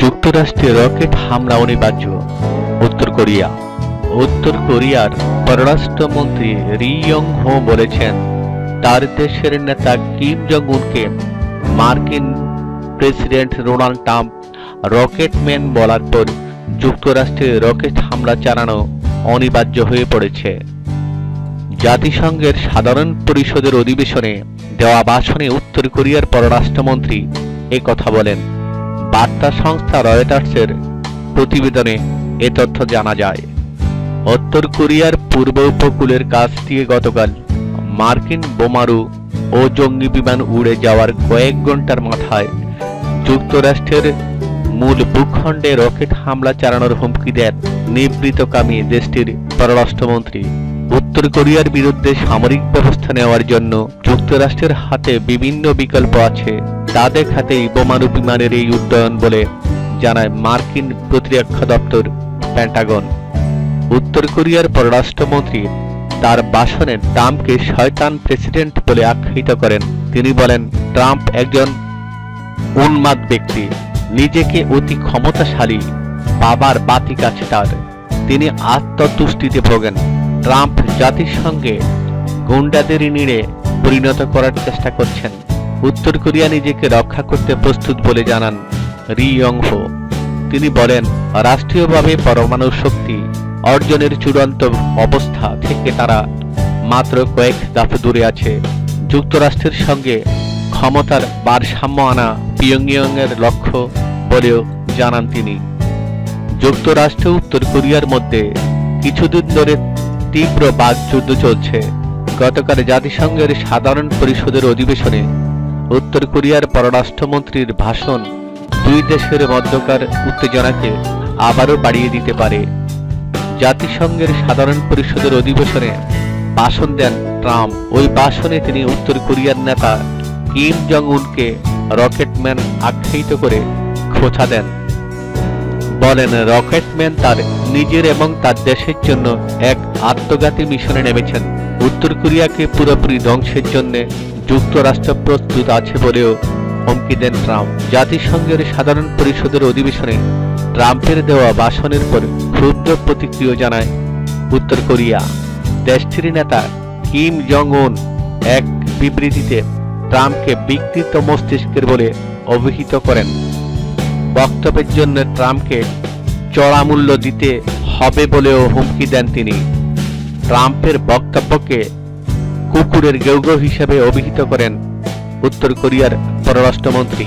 যুক্তরাষ্ট্রে রকেট হামলা অনিবার্য। উত্তর কোরিয়া। উত্তর কোরিয়ার পররাষ্ট্রমন্ত্রী রি ইয়ং হো বলেছেন, তার দেশের নেতা কিম জং উনকে মার্কিন প্রেসিডেন্ট ডোনাল্ড ট্রাম্প রকেটম্যান বলার পর যুক্তরাষ্ট্রে রকেট হামলা চালানো অনিবার্য হয়ে পড়েছে। জাতিসংঘের সাধারণ পরিষদের অধিবেশনে দেওয়া ভাষণে উত্তর কোরিয়ার পররাষ্ট্রমন্ত্রী কথা বলেন। বার্তা সংস্থা রয়টার্সের প্রতিবেদনে এ তথ্য জানা যায়। উত্তর কোরিয়ার পূর্ব উপকূলের কাছ দিয়ে গতকাল মার্কিন বোমারু ও জঙ্গি বিমান উড়ে যাওয়ার কয়েক ঘণ্টার মাথায় যুক্তরাষ্ট্রের মূল ভূখণ্ডে রকেট হামলা চালানোর হুমকি দেন নিবৃতকামী দেশটির পররাষ্ট্রমন্ত্রী। উত্তর কোরিয়ার বিরুদ্ধে সামরিক ব্যবস্থা নেওয়ার জন্য যুক্তরাষ্ট্রের হাতে বিভিন্ন বিকল্প আছে। তাদের হাতেই বোমারু বিমানের এই উড্ডয়ন বলে জানায় মার্কিন প্রতিরক্ষা দপ্তর প্যান্টাগন। উত্তর কোরিয়ার পররাষ্ট্রমন্ত্রী তার ভাষণে ট্রাম্পকে শয়তান প্রেসিডেন্ট বলে আখ্যায়িত করেন। তিনি বলেন, ট্রাম্প একজন উন্মাদ ব্যক্তি, নিজেকে অতি ক্ষমতাশালী, বাবার বাতি কাছে তার। তিনি আত্মতুষ্টিতে ভোগেন। ট্রাম্প জাতিসংঘে গুন্ডাদের নিড়ে পরিণত করার চেষ্টা করছেন। উত্তর কোরিয়া নিজেকে রক্ষা করতে প্রস্তুত বলে জানান রি হো তিনি বলেন, রাষ্ট্রীয়ভাবে পরমাণু শক্তি অর্জনের চূড়ান্ত অবস্থা থেকে তারা মাত্র কয়েক ধাপ দূরে আছে। যুক্তরাষ্ট্রের সঙ্গে ক্ষমতার ভারসাম্য আনা পিয়ংইয়ং এর লক্ষ্য বলেও জানান তিনি। যুক্তরাষ্ট্র উত্তর কোরিয়ার মধ্যে কিছুদিন ধরে তীব্র বাকযুদ্ধ চলছে। গতকাল জাতিসংঘের সাধারণ পরিষদের অধিবেশনে উত্তর কোরিয়ার পররাষ্ট্রমন্ত্রীর ভাষণ দুই দেশের মধ্যকার উত্তেজনাকে আবারও বাড়িয়ে দিতে পারে। জাতিসংঘের সাধারণ পরিষদের অধিবেশনে ভাষণ দেন ট্রাম্প। ওই ভাষণে তিনি উত্তর কোরিয়ার নেতা কিম জং উনকে রকেটম্যান আখ্যায়িত করে খোঁচা দেন। বলেন, রকেটম্যান তার নিজের এবং তার দেশের জন্য এক আত্মঘাতী মিশনে নেমেছেন। উত্তর কোরিয়াকে পুরোপুরি ধ্বংসের জন্য যুক্তরাষ্ট্র প্রস্তুত আছে বলেও হুমকি দেন ট্রাম্প। জাতিসংঘের সাধারণ পরিষদের অধিবেশনে ট্রাম্পের দেওয়া ভাষণের পর ক্ষুদ্র প্রতিক্রিয়া জানায় উত্তর কোরিয়া। দেশটির নেতা কিম জং উন এক বিবৃতিতে ট্রাম্পকে বিকৃত মস্তিষ্কের বলে অভিহিত করেন। বক্তব্যের জন্য ট্রাম্পকে চড়া মূল্য দিতে হবে বলেও হুমকি দেন তিনি। ট্রাম্পের বক্তব্যকে কুকুরের গেউগ হিসাবে অভিহিত করেন উত্তর কোরিয়ার পররাষ্ট্রমন্ত্রী।